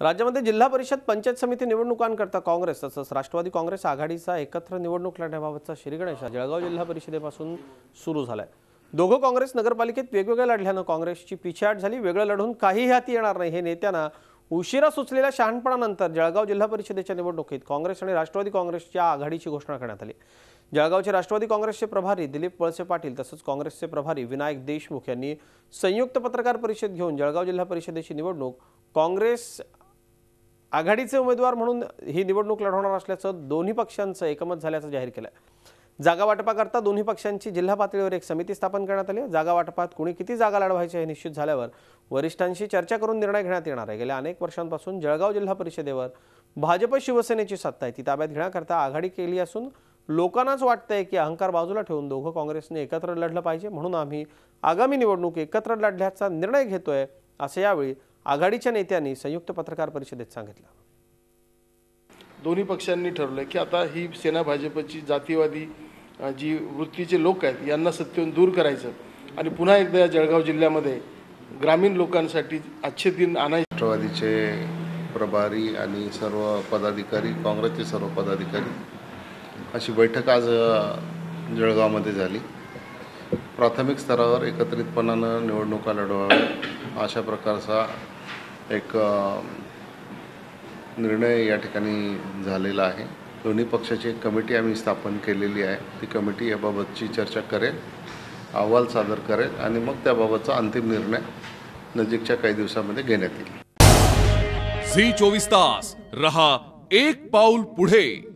राज्यामध्ये जिल्हा परिषद पंचायत समिती निवडणुकांकरता काँग्रेस तसंच राष्ट्रवादी काँग्रेस आघाडीचा एकत्र निवडणूक लढण्याबाबतचा श्रीगणेशा जळगाव जिल्हा परिषदेपासून सुरू झालाय. दोघं काँग्रेस नगरपालिकेत वेगवेगळ्या लढल्यानं काँग्रेसची पिछाट झाली. वेगळं लढून काहीही हाती येणार नाही. हे नेत्यांना उशिरा सुचलेल्या शहाणपणानंतर जळगाव जिल्हा परिषदेच्या निवडणुकीत काँग्रेस आणि राष्ट्रवादी काँग्रेसच्या आघाडीची घोषणा करण्यात आली. जळगावचे राष्ट्रवादी काँग्रेसचे प्रभारी दिलीप वळसे पाटील तसंच काँग्रेसचे प्रभारी विनायक देशमुख यांनी संयुक्त पत्रकार परिषद घेऊन जळगाव जिल्हा परिषदेची निवडणूक काँग्रेस आघाडीचे उमेदवार म्हणून ही निवडणूक लढवणार असल्याचं दोन्ही पक्षांचं एकमत झाल्याचं जाहीर केलं. जागा वाटपाकरता दोन्ही पक्षांची जिल्हा पातळीवर एक समिती स्थापन करण्यात आली. जागा वाटपात कुणी किती जागा लढवायच्या हे निश्चित झाल्यावर वरिष्ठांशी चर्चा करून निर्णय घेण्यात येणार आहे. गेल्या अनेक वर्षांपासून जळगाव जिल्हा परिषदेवर भाजप शिवसेनेची सत्ता आहे. ती ताब्यात घेण्याकरता आघाडी केली असून लोकांनाच वाटतंय की अहंकार बाजूला ठेवून दोघं काँग्रेसने एकत्र लढलं पाहिजे. म्हणून आम्ही आगामी निवडणूक एकत्र लढल्याचा निर्णय घेतोय असं यावेळी आघाडीच्या नेत्यांनी संयुक्त पत्रकार परिषदेत सांगितलं. दोन्ही पक्षांनी ठरवलं की आता ही सेना भाजपची जातीवादी जी वृत्तीचे लोक आहेत यांना सत्तेतून दूर करायचं. आणि पुन्हा एकदा या जळगाव जिल्ह्यामध्ये ग्रामीण लोकांसाठी अच्छे दिन आणायचे. राष्ट्रवादीचे प्रभारी आणि सर्व पदाधिकारी काँग्रेसचे सर्व पदाधिकारी अशी बैठक आज जळगावमध्ये झाली. प्राथमिक स्तरावर एकत्रितपणानं निवडणुका लढवाव्या अशा प्रकारचा एक निर्णय या ठिकाणी झालेला आहे. दोन्ही पक्षाची एक कमिटी आम्ही स्थापन केलेली आहे. ती कमिटी याबाबतची चर्चा करेल अहवाल सादर करेल आणि मग त्याबाबतचा अंतिम निर्णय नजीकच्या काही दिवसामध्ये घेण्यात येईल. झी चोवीस तास रहा एक पाऊल पुढे.